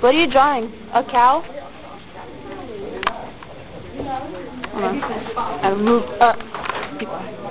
What are you drawing? A cow? I moved up. Uh,